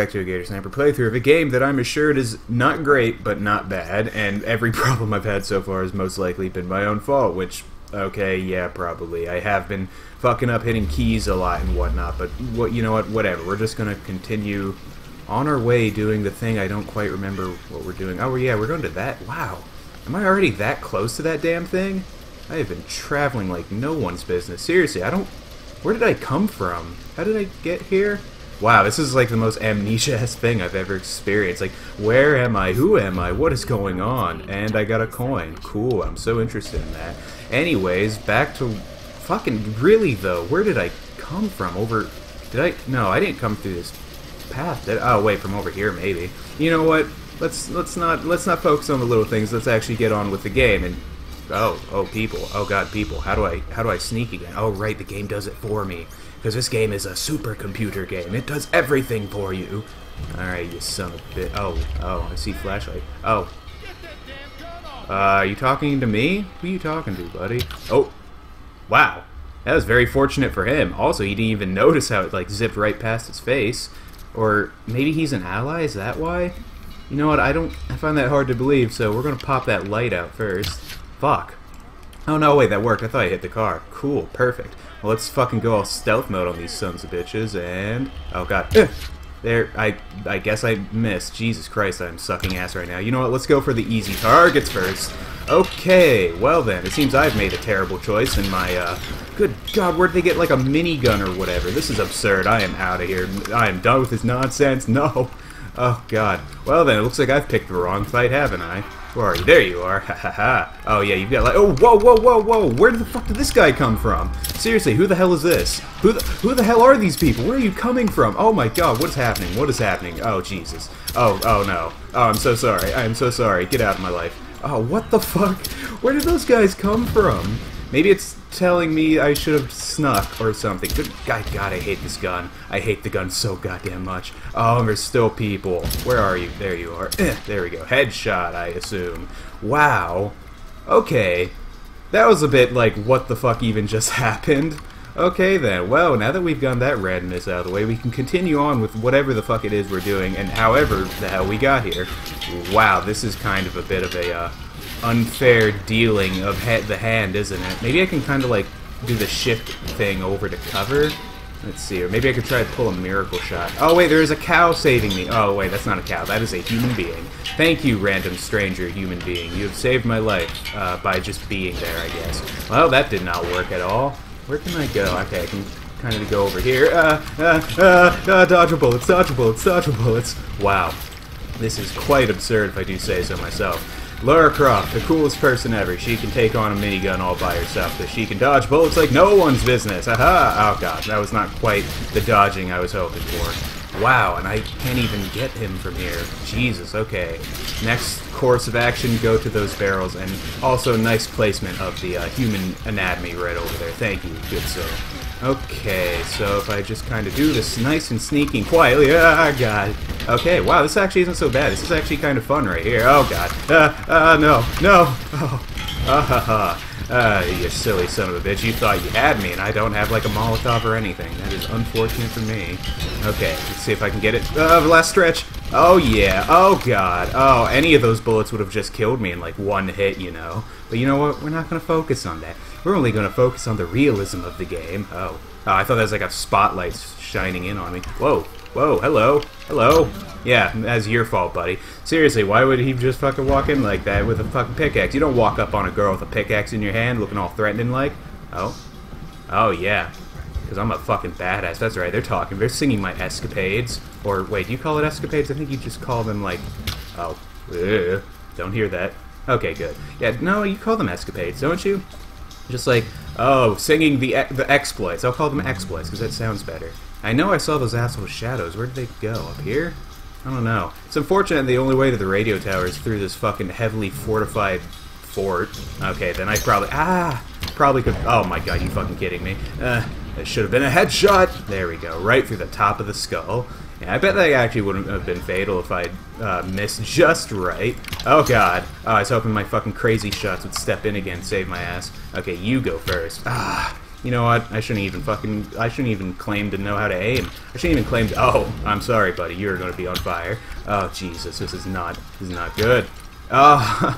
back to a Gator Snapper playthrough of a game that I'm assured is not great, but not bad, and every problem I've had so far has most likely been my own fault, which, okay, yeah, probably. I have been fucking up hitting keys a lot and whatnot, but what you know what, whatever. We're just gonna continue on our way doing the thing I don't quite remember what we're doing. Oh, yeah, we're going to that. Wow. Am I already that close to that damn thing? I have been traveling like no one's business. Seriously, I don't... Where did I come from? How did I get here? Wow, this is like the most amnesia-esque thing I've ever experienced. Like, where am I? Who am I? What is going on? And I got a coin. Cool, I'm so interested in that. Anyways, back to... Fucking, really though, where did I come from? Over... Did I... No, I didn't come through this path. Did, oh, wait, from over here, maybe. You know what? Let's let's not let's not focus on the little things. Let's actually get on with the game and oh oh people oh god people how do I how do I sneak again? Oh right, the game does it for me because this game is a supercomputer game. It does everything for you. All right, you son of a bit. Oh oh, I see flashlight. Oh. Uh, are you talking to me? Who are you talking to, buddy? Oh, wow. That was very fortunate for him. Also, he didn't even notice how it like zipped right past his face. Or maybe he's an ally, is that why? You know what, I don't, I find that hard to believe, so we're gonna pop that light out first. Fuck. Oh no, wait, that worked. I thought I hit the car. Cool, perfect. Well, let's fucking go all stealth mode on these sons of bitches, and... Oh god. There, I I guess I missed. Jesus Christ, I'm sucking ass right now. You know what, let's go for the easy targets first. Okay, well then, it seems I've made a terrible choice in my, uh... Good God, where'd they get, like, a minigun or whatever? This is absurd. I am out of here. I am done with this nonsense. No. Oh, God. Well then, it looks like I've picked the wrong fight, haven't I? Where are you? There you are. Ha ha ha. Oh yeah, you've got like. Oh whoa whoa whoa whoa! Where the fuck did this guy come from? Seriously, who the hell is this? Who the who the hell are these people? Where are you coming from? Oh my god, what is happening? What is happening? Oh Jesus. Oh oh no. Oh I'm so sorry. I am so sorry. Get out of my life. Oh what the fuck? Where did those guys come from? Maybe it's telling me I should have snuck or something. Good God, God, I hate this gun. I hate the gun so goddamn much. Oh, there's still people. Where are you? There you are. Eh, there we go. Headshot, I assume. Wow. Okay. That was a bit like, what the fuck even just happened? Okay then, well, now that we've gotten that randomness out of the way, we can continue on with whatever the fuck it is we're doing, and however the hell we got here. Wow, this is kind of a bit of a, uh, unfair dealing of ha the hand, isn't it? Maybe I can kind of like do the shift thing over to cover. Let's see, or maybe I could try to pull a miracle shot. Oh wait, there is a cow saving me. Oh wait, that's not a cow, that is a human being. Thank you, random stranger human being. You have saved my life uh, by just being there, I guess. Well, that did not work at all. Where can I go? Okay, I can kind of go over here. Uh, uh, uh, uh, dodge a bullets, dodge a bullets, dodge a bullets. Wow. This is quite absurd if I do say so myself. Lara Croft, the coolest person ever. She can take on a minigun all by herself. That she can dodge bullets like no one's business. Aha! Oh god, that was not quite the dodging I was hoping for. Wow, and I can't even get him from here. Jesus, okay. Next course of action, go to those barrels, and also nice placement of the uh, human anatomy right over there. Thank you, good sir. Okay, so if I just kind of do this nice and sneaking quietly, ah, God. Okay, wow, this actually isn't so bad. This is actually kind of fun right here. Oh, God. Uh, uh, no, no. Oh, ah, ha, ha. Ah, you silly son of a bitch. You thought you had me, and I don't have, like, a Molotov or anything. That is unfortunate for me. Okay, let's see if I can get it. Uh, last stretch. Oh, yeah. Oh, God. Oh, any of those bullets would have just killed me in, like, one hit, you know. But you know what? We're not going to focus on that. We're only going to focus on the realism of the game. Oh. oh, I thought that was like a spotlight shining in on me. Whoa, whoa, hello, hello. Yeah, that's your fault, buddy. Seriously, why would he just fucking walk in like that with a fucking pickaxe? You don't walk up on a girl with a pickaxe in your hand looking all threatening like. Oh. Oh, yeah. Because I'm a fucking badass. That's right, they're talking. They're singing my escapades. Or, wait, do you call it escapades? I think you just call them, like... Oh. Ugh. Don't hear that. Okay, good. Yeah, no, you call them escapades, don't you? Just like, oh, singing the the exploits. I'll call them exploits because that sounds better. I know I saw those asshole shadows. Where did they go? Up here? I don't know. It's unfortunate the only way to the radio tower is through this fucking heavily fortified fort. Okay, then I probably... Ah! Probably could... Oh my god, you fucking kidding me. Uh, it should have been a headshot! There we go, right through the top of the skull. Yeah, I bet that actually wouldn't have been fatal if I uh, missed just right. Oh god. Oh, I was hoping my fucking crazy shots would step in again, save my ass. Okay, you go first. Ah, You know what? I shouldn't even fucking. I shouldn't even claim to know how to aim. I shouldn't even claim to. Oh, I'm sorry, buddy. You're going to be on fire. Oh, Jesus. This is not. This is not good. Ah,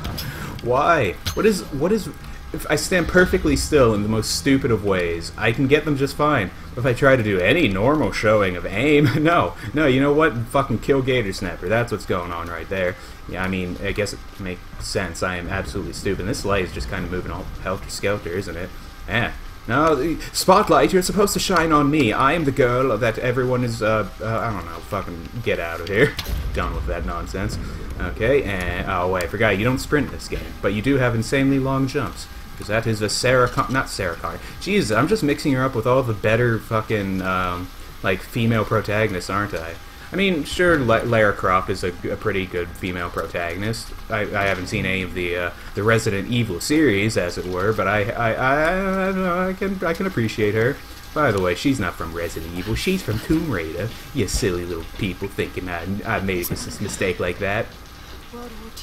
why? What is. What is. If I stand perfectly still in the most stupid of ways, I can get them just fine. If I try to do any normal showing of aim, no, no, you know what? Fucking kill Gator Snapper. That's what's going on right there. Yeah, I mean, I guess it makes sense. I am absolutely stupid. This light is just kind of moving all helter-skelter, isn't it? Eh. No, the spotlight, you're supposed to shine on me. I am the girl that everyone is, uh, uh, I don't know, fucking get out of here. Done with that nonsense. Okay, and, oh wait, I forgot, you don't sprint in this game, but you do have insanely long jumps. Because that is a Sarah, Con not Sarah Connor. Jesus, I'm just mixing her up with all the better fucking, um, like, female protagonists, aren't I? I mean, sure, Lara Croft is a, a pretty good female protagonist. I, I, haven't seen any of the uh, the Resident Evil series, as it were, but I I, I, I, know, I can I can appreciate her. By the way, she's not from Resident Evil. She's from Tomb Raider. You silly little people thinking I, I made a mistake like that.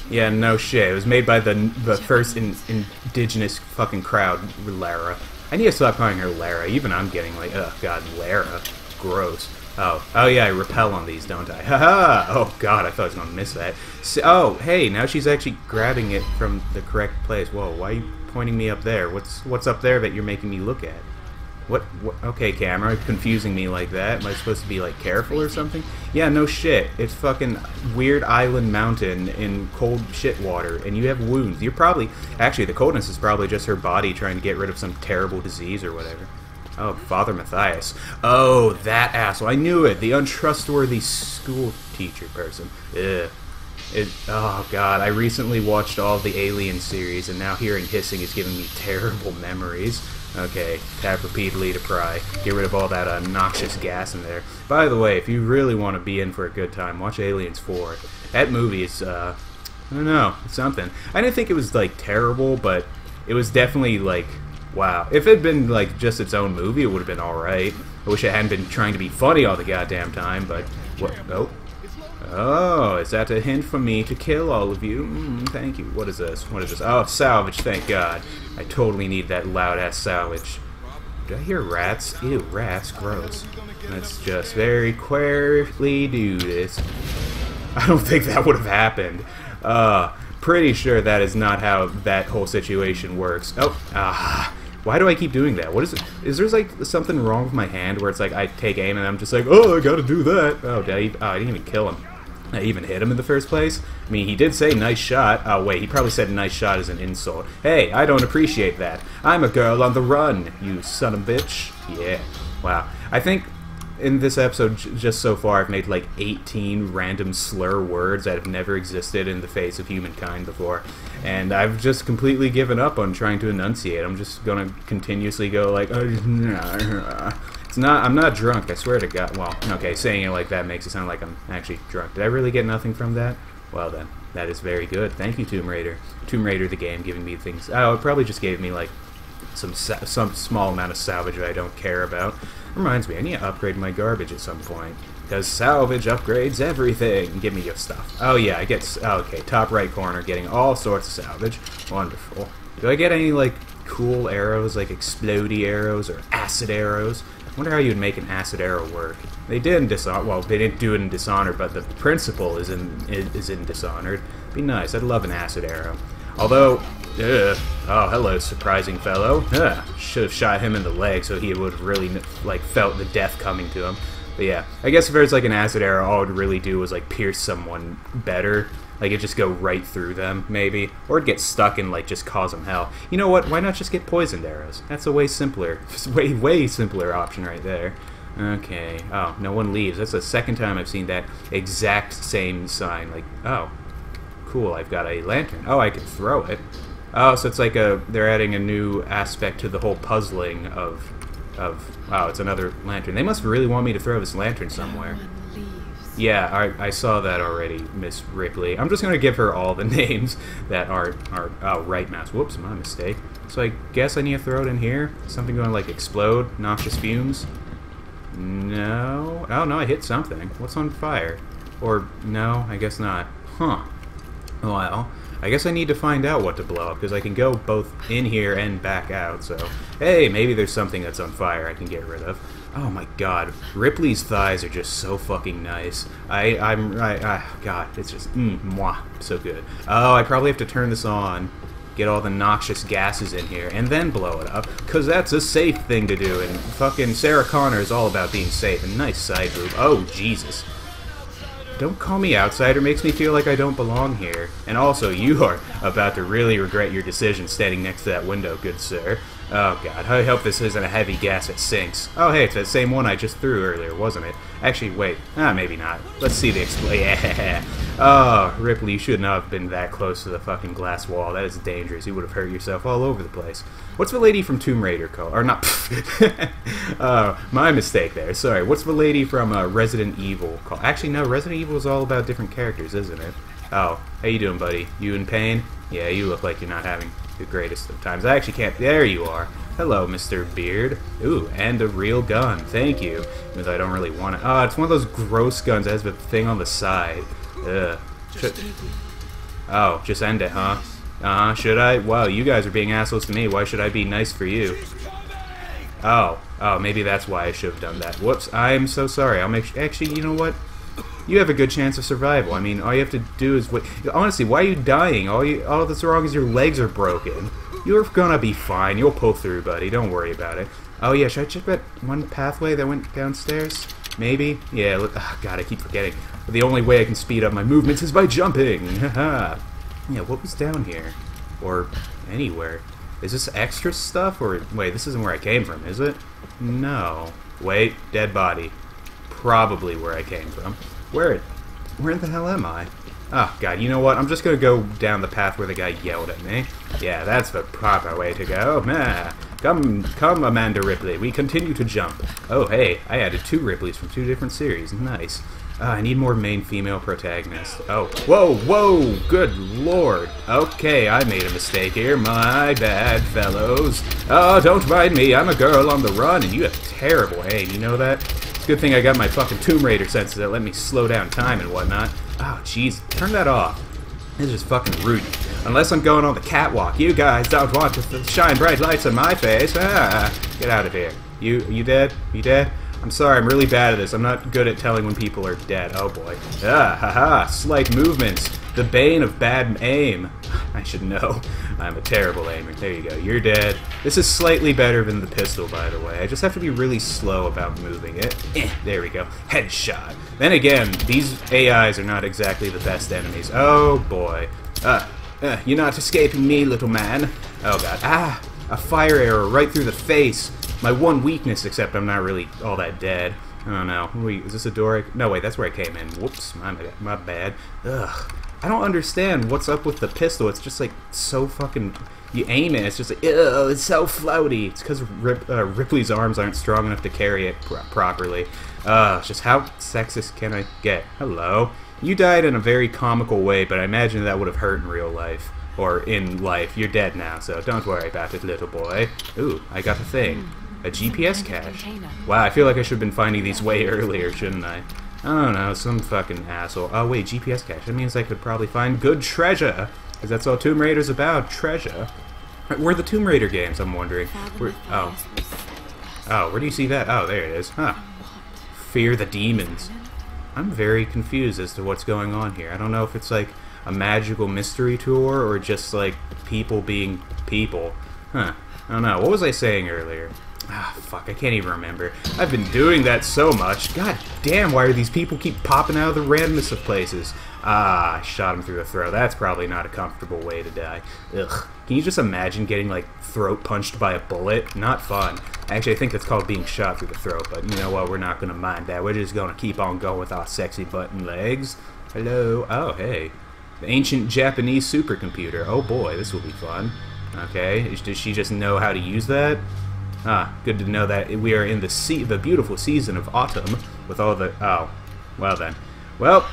Yeah, no shit. It was made by the the first in, indigenous fucking crowd, Lara. I need to stop calling her Lara. Even I'm getting like, oh god, Lara. Gross. Oh, oh yeah, I repel on these, don't I? Haha! oh god, I thought I was gonna miss that. So, oh, hey, now she's actually grabbing it from the correct place. Whoa, why are you pointing me up there? What's what's up there that you're making me look at? What, what? Okay, camera, confusing me like that. Am I supposed to be like careful or something? Yeah, no shit. It's fucking weird island mountain in cold shit water, and you have wounds. You're probably actually the coldness is probably just her body trying to get rid of some terrible disease or whatever. Oh, Father Matthias. Oh, that asshole. I knew it. The untrustworthy school teacher person. Ugh. It, oh god, I recently watched all the Alien series, and now hearing hissing is giving me terrible memories. Okay, tap repeatedly to pry. Get rid of all that noxious gas in there. By the way, if you really want to be in for a good time, watch Aliens 4. That movie is, uh, I don't know, something. I didn't think it was, like, terrible, but it was definitely, like, Wow. If it had been like just its own movie, it would have been alright. I wish it hadn't been trying to be funny all the goddamn time, but... What? Oh. Oh, is that a hint for me to kill all of you? Mm, thank you. What is this? What is this? Oh, salvage, thank God. I totally need that loud-ass salvage. Do I hear rats? Ew, rats, gross. Let's just very quietly do this. I don't think that would have happened. Uh, pretty sure that is not how that whole situation works. Oh, ah. Why do I keep doing that? What is it? Is there like something wrong with my hand where it's like I take aim and I'm just like, oh, I gotta do that. Oh, did I, oh, I didn't even kill him. I even hit him in the first place? I mean, he did say nice shot. Oh, wait, he probably said nice shot as an insult. Hey, I don't appreciate that. I'm a girl on the run, you son of a bitch. Yeah. Wow. I think in this episode, just so far, I've made like 18 random slur words that have never existed in the face of humankind before. And I've just completely given up on trying to enunciate. I'm just gonna continuously go like, oh, it's not, I'm not drunk, I swear to God. Well, okay, saying it like that makes it sound like I'm actually drunk. Did I really get nothing from that? Well then, that is very good. Thank you, Tomb Raider. Tomb Raider, the game, giving me things. Oh, it probably just gave me like some some small amount of salvage that I don't care about. Reminds me, I need to upgrade my garbage at some point. Because salvage upgrades everything. Give me your stuff. Oh yeah, I get... Okay, top right corner, getting all sorts of salvage. Wonderful. Do I get any, like, cool arrows, like explody arrows or acid arrows? I wonder how you'd make an acid arrow work. They did in Dishonored. Well, they didn't do it in Dishonored, but the principle is in is in Dishonored. Be nice. I'd love an acid arrow. Although, ugh, oh, hello, surprising fellow. Ugh, should have shot him in the leg so he would have really, like, felt the death coming to him. But yeah, I guess if there's like an acid arrow, all it would really do was like pierce someone better. Like it'd just go right through them, maybe, or it'd get stuck and like just cause them hell. You know what? Why not just get poisoned arrows? That's a way simpler, way way simpler option right there. Okay. Oh, no one leaves. That's the second time I've seen that exact same sign. Like, oh, Cool, I've got a lantern. Oh, I can throw it. Oh, so it's like a they're adding a new aspect to the whole puzzling of of wow, it's another lantern. They must really want me to throw this lantern somewhere. Yeah, I, I saw that already, Miss Ripley. I'm just gonna give her all the names that are are oh right mouse. Whoops, my mistake. So I guess I need to throw it in here. Something going to like explode, noxious fumes. No. Oh no, I hit something. What's on fire? Or no, I guess not. Huh. Well, I guess I need to find out what to blow up, because I can go both in here and back out, so... Hey, maybe there's something that's on fire I can get rid of. Oh my god, Ripley's thighs are just so fucking nice. I, I'm, I, god, it's just, mm, mwah, so good. Oh, I probably have to turn this on get all the noxious gases in here, and then blow it up, because that's a safe thing to do, and fucking Sarah Connor is all about being safe, and nice side boob. Oh, Jesus. Don't call me outsider, makes me feel like I don't belong here. And also, you are about to really regret your decision standing next to that window, good sir. Oh god, I hope this isn't a heavy gas that sinks. Oh hey, it's that same one I just threw earlier, wasn't it? Actually, wait. Ah, maybe not. Let's see the expl- Yeah. Oh, Ripley, you should not have been that close to the fucking glass wall. That is dangerous. You would have hurt yourself all over the place. What's the lady from Tomb Raider called? Or not... oh, my mistake there. Sorry. What's the lady from uh, Resident Evil called? Actually, no, Resident Evil is all about different characters, isn't it? Oh, how you doing, buddy? You in pain? Yeah, you look like you're not having the greatest of times. I actually can't. There you are. Hello, Mr. Beard. Ooh, and a real gun. Thank you. Though I don't really want it. Oh, it's one of those gross guns that has the thing on the side. Ugh. Should... Oh, just end it, huh? Uh-huh, should I? Wow, you guys are being assholes to me. Why should I be nice for you? Oh, oh, maybe that's why I should have done that. Whoops, I'm so sorry. I'll make Actually, you know what? you have a good chance of survival. I mean, all you have to do is wait. Honestly, why are you dying? All you, all that's wrong is your legs are broken. You're gonna be fine. You'll pull through, buddy. Don't worry about it. Oh yeah, should I check that one pathway that went downstairs? Maybe? Yeah, look, oh, God, I keep forgetting. The only way I can speed up my movements is by jumping. yeah, what was down here? Or anywhere? Is this extra stuff? Or, wait, this isn't where I came from, is it? No. Wait, dead body. Probably where I came from. Where where the hell am I? Oh, God, you know what? I'm just gonna go down the path where the guy yelled at me. Yeah, that's the proper way to go. Meh. Come, come, Amanda Ripley. We continue to jump. Oh, hey, I added two Ripleys from two different series. Nice. Uh, I need more main female protagonists. Oh, whoa, whoa, good lord. Okay, I made a mistake here. My bad, fellows. Oh, don't mind me. I'm a girl on the run, and you have terrible aim. You know that? Good thing I got my fucking Tomb Raider senses that let me slow down time and whatnot. Oh, jeez, turn that off. This is fucking rude. Unless I'm going on the catwalk, you guys don't want to shine bright lights on my face. Ah, get out of here. You, you dead? You dead? I'm sorry, I'm really bad at this. I'm not good at telling when people are dead. Oh boy. Ah, haha, slight movements. The bane of bad aim. I should know. I'm a terrible aimer. There you go. You're dead. This is slightly better than the pistol, by the way. I just have to be really slow about moving it. Eh, there we go. Headshot. Then again, these AIs are not exactly the best enemies. Oh boy. Uh, uh, you're not escaping me, little man. Oh god. Ah! A fire arrow right through the face. My one weakness, except I'm not really all that dead. I don't know. Wait, is this a door? I... No, wait, that's where I came in. Whoops, my, my bad. Ugh. I don't understand what's up with the pistol. It's just like so fucking. You aim it, it's just like, oh, it's so floaty. It's because Rip, uh, Ripley's arms aren't strong enough to carry it pro properly. Uh, just how sexist can I get? Hello. You died in a very comical way, but I imagine that would have hurt in real life. Or in life. You're dead now, so don't worry about it, little boy. Ooh, I got a thing. A GPS cache. Wow, I feel like I should have been finding these way earlier, shouldn't I? I don't know, some fucking asshole. Oh wait, GPS cache. That means I could probably find good treasure. Because that's all Tomb Raider's about, treasure. Where are the Tomb Raider games, I'm wondering? Where, oh. Oh, where do you see that? Oh, there it is. Huh. Fear the demons. I'm very confused as to what's going on here. I don't know if it's like a magical mystery tour or just like people being people. Huh. I don't know. What was I saying earlier? Ah, fuck, I can't even remember. I've been doing that so much. God damn, why do these people keep popping out of the randomness of places? Ah, I shot him through the throat. That's probably not a comfortable way to die. Ugh. Can you just imagine getting, like, throat punched by a bullet? Not fun. Actually, I think that's called being shot through the throat, but you know what? We're not to mind that. We're just to keep on going with our sexy button legs. Hello? Oh, hey. The ancient Japanese supercomputer. Oh boy, this will be fun. Okay, does she just know how to use that? Ah, good to know that we are in the se the beautiful season of autumn with all the... Oh, well then. Well,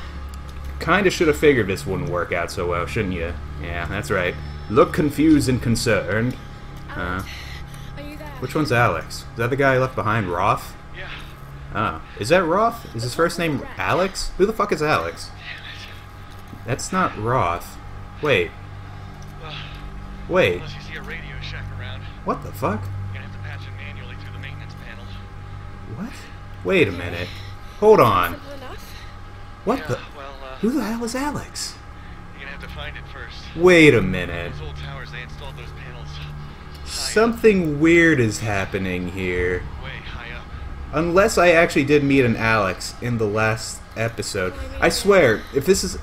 kinda should have figured this wouldn't work out so well, shouldn't you? Yeah, that's right. Look confused and concerned. Uh, which one's Alex? Is that the guy I left behind, Roth? Yeah. Oh. Is that Roth? Is his first name Alex? Who the fuck is Alex? That's not Roth. Wait. Wait, Unless you see a Radio Shack around, what the fuck? What? Wait a minute. Hold on. What yeah, the? well, uh, Who the hell is Alex? you're gonna have to find it first. Wait a minute. Those old towers, they installed those panels Something weird is happening here. way high up. Unless I actually did meet an Alex in the last episode. I swear, if this is.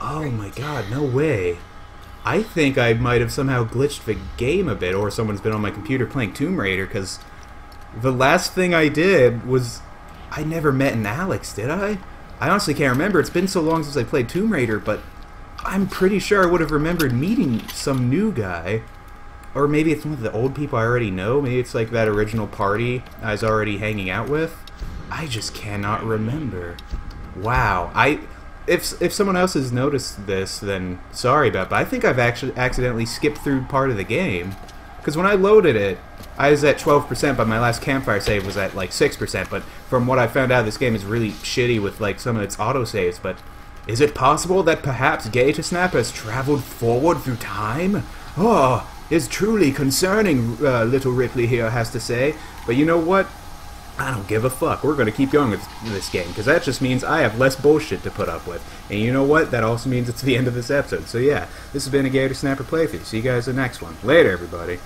Oh my god, no way. I think I might have somehow glitched the game a bit, or someone's been on my computer playing Tomb Raider, because the last thing I did was. I never met an Alex, did I? I honestly can't remember. It's been so long since I played Tomb Raider, but I'm pretty sure I would have remembered meeting some new guy. Or maybe it's one of the old people I already know. Maybe it's like that original party I was already hanging out with. I just cannot remember. Wow. I if if someone else has noticed this, then sorry about. But I think I've actually accidentally skipped through part of the game. Because when I loaded it, I was at 12%, but my last campfire save was at like 6%. But from what I found out, this game is really shitty with like some of its autosaves. But is it possible that perhaps Gator has traveled forward through time? Oh, it's truly concerning, uh, little Ripley here has to say. But you know what? I don't give a fuck. We're going to keep going with this game because that just means I have less bullshit to put up with. And you know what? That also means it's the end of this episode. So yeah, this has been a Gator Snapper playthrough. See you guys in the next one. Later, everybody.